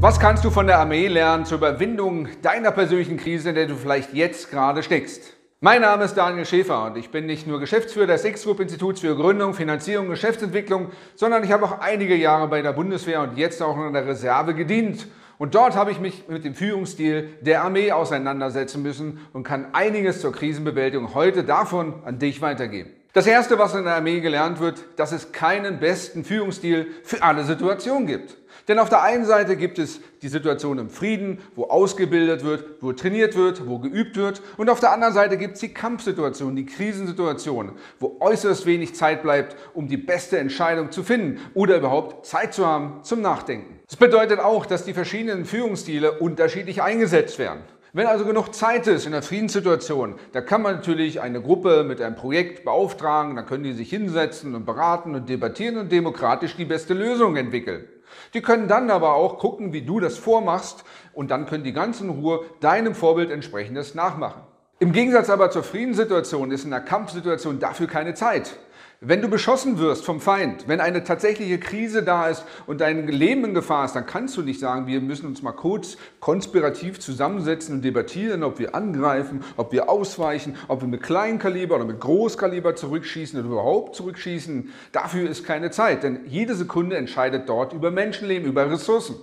Was kannst du von der Armee lernen zur Überwindung deiner persönlichen Krise, in der du vielleicht jetzt gerade steckst? Mein Name ist Daniel Schäfer und ich bin nicht nur Geschäftsführer des X-Group-Instituts für Gründung, Finanzierung und Geschäftsentwicklung, sondern ich habe auch einige Jahre bei der Bundeswehr und jetzt auch in der Reserve gedient. Und dort habe ich mich mit dem Führungsstil der Armee auseinandersetzen müssen und kann einiges zur Krisenbewältigung heute davon an dich weitergeben. Das Erste, was in der Armee gelernt wird, dass es keinen besten Führungsstil für alle Situationen gibt. Denn auf der einen Seite gibt es die Situation im Frieden, wo ausgebildet wird, wo trainiert wird, wo geübt wird. Und auf der anderen Seite gibt es die Kampfsituation, die Krisensituation, wo äußerst wenig Zeit bleibt, um die beste Entscheidung zu finden oder überhaupt Zeit zu haben zum Nachdenken. Das bedeutet auch, dass die verschiedenen Führungsstile unterschiedlich eingesetzt werden. Wenn also genug Zeit ist in der Friedenssituation, da kann man natürlich eine Gruppe mit einem Projekt beauftragen, dann können die sich hinsetzen und beraten und debattieren und demokratisch die beste Lösung entwickeln. Die können dann aber auch gucken, wie du das vormachst und dann können die ganz in Ruhe deinem Vorbild entsprechendes nachmachen. Im Gegensatz aber zur Friedenssituation ist in der Kampfsituation dafür keine Zeit. Wenn du beschossen wirst vom Feind, wenn eine tatsächliche Krise da ist und dein Leben in Gefahr ist, dann kannst du nicht sagen, wir müssen uns mal kurz konspirativ zusammensetzen und debattieren, ob wir angreifen, ob wir ausweichen, ob wir mit Kleinkaliber oder mit Großkaliber zurückschießen oder überhaupt zurückschießen. Dafür ist keine Zeit, denn jede Sekunde entscheidet dort über Menschenleben, über Ressourcen.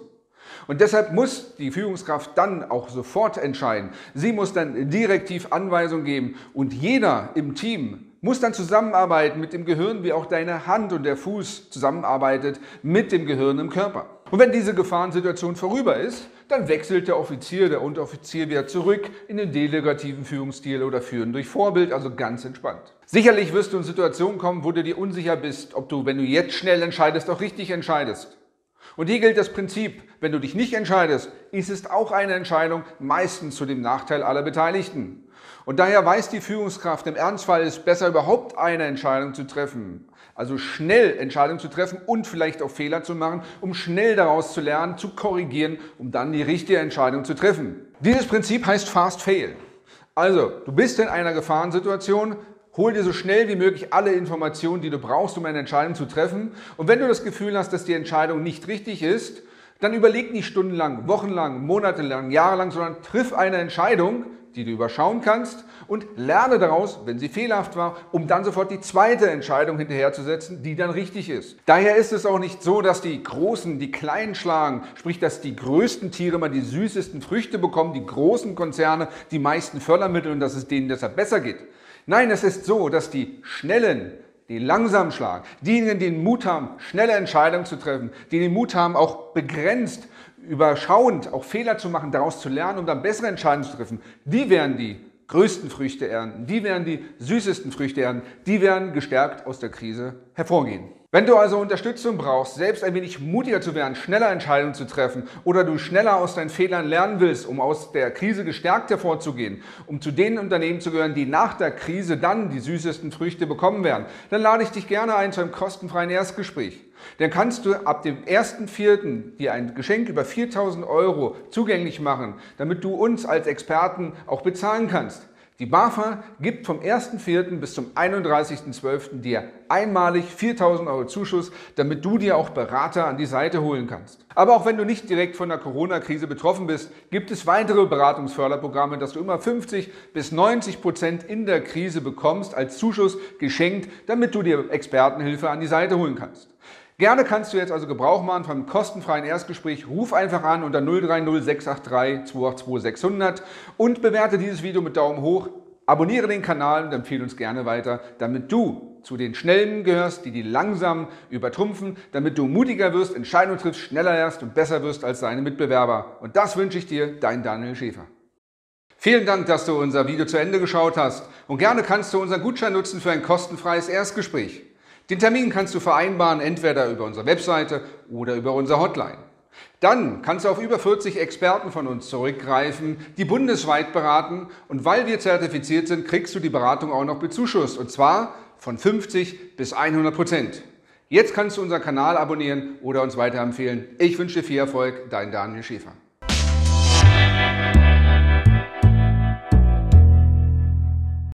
Und deshalb muss die Führungskraft dann auch sofort entscheiden. Sie muss dann direktiv Anweisungen geben und jeder im Team muss dann zusammenarbeiten mit dem Gehirn, wie auch deine Hand und der Fuß zusammenarbeitet mit dem Gehirn im Körper. Und wenn diese Gefahrensituation vorüber ist, dann wechselt der Offizier, der Unteroffizier wieder zurück in den delegativen Führungsstil oder führen durch Vorbild, also ganz entspannt. Sicherlich wirst du in Situationen kommen, wo du dir unsicher bist, ob du, wenn du jetzt schnell entscheidest, auch richtig entscheidest. Und hier gilt das Prinzip, wenn du dich nicht entscheidest, ist es auch eine Entscheidung, meistens zu dem Nachteil aller Beteiligten. Und daher weiß die Führungskraft, im Ernstfall ist es besser, überhaupt eine Entscheidung zu treffen. Also schnell Entscheidungen zu treffen und vielleicht auch Fehler zu machen, um schnell daraus zu lernen, zu korrigieren, um dann die richtige Entscheidung zu treffen. Dieses Prinzip heißt Fast Fail. Also, du bist in einer Gefahrensituation, Hol dir so schnell wie möglich alle Informationen, die du brauchst, um eine Entscheidung zu treffen. Und wenn du das Gefühl hast, dass die Entscheidung nicht richtig ist, dann überleg nicht stundenlang, wochenlang, monatelang, jahrelang, sondern triff eine Entscheidung, die du überschauen kannst und lerne daraus, wenn sie fehlerhaft war, um dann sofort die zweite Entscheidung hinterherzusetzen, die dann richtig ist. Daher ist es auch nicht so, dass die Großen die Kleinen schlagen, sprich, dass die größten Tiere mal die süßesten Früchte bekommen, die großen Konzerne die meisten Fördermittel und dass es denen deshalb besser geht. Nein, es ist so, dass die Schnellen die langsam schlagen, diejenigen, die den Mut haben, schnelle Entscheidungen zu treffen, die den Mut haben, auch begrenzt, überschauend, auch Fehler zu machen, daraus zu lernen, um dann bessere Entscheidungen zu treffen, die werden die größten Früchte ernten, die werden die süßesten Früchte ernten, die werden gestärkt aus der Krise hervorgehen. Wenn du also Unterstützung brauchst, selbst ein wenig mutiger zu werden, schneller Entscheidungen zu treffen oder du schneller aus deinen Fehlern lernen willst, um aus der Krise gestärkt hervorzugehen, um zu den Unternehmen zu gehören, die nach der Krise dann die süßesten Früchte bekommen werden, dann lade ich dich gerne ein zu einem kostenfreien Erstgespräch. Dann kannst du ab dem 1.4. dir ein Geschenk über 4000 Euro zugänglich machen, damit du uns als Experten auch bezahlen kannst. Die BAFA gibt vom 1.4. bis zum 31.12. dir einmalig 4000 Euro Zuschuss, damit du dir auch Berater an die Seite holen kannst. Aber auch wenn du nicht direkt von der Corona-Krise betroffen bist, gibt es weitere Beratungsförderprogramme, dass du immer 50 bis 90 Prozent in der Krise bekommst als Zuschuss geschenkt, damit du dir Expertenhilfe an die Seite holen kannst. Gerne kannst du jetzt also Gebrauch machen vom kostenfreien Erstgespräch. Ruf einfach an unter 030 683 282 600 und bewerte dieses Video mit Daumen hoch. Abonniere den Kanal und empfehle uns gerne weiter, damit du zu den Schnellen gehörst, die die langsam übertrumpfen, damit du mutiger wirst, Entscheidungen triffst, schneller lernst und besser wirst als deine Mitbewerber. Und das wünsche ich dir, dein Daniel Schäfer. Vielen Dank, dass du unser Video zu Ende geschaut hast und gerne kannst du unseren Gutschein nutzen für ein kostenfreies Erstgespräch. Den Termin kannst du vereinbaren, entweder über unsere Webseite oder über unsere Hotline. Dann kannst du auf über 40 Experten von uns zurückgreifen, die bundesweit beraten und weil wir zertifiziert sind, kriegst du die Beratung auch noch bezuschusst und zwar von 50 bis 100 Prozent. Jetzt kannst du unseren Kanal abonnieren oder uns weiterempfehlen. Ich wünsche dir viel Erfolg, dein Daniel Schäfer.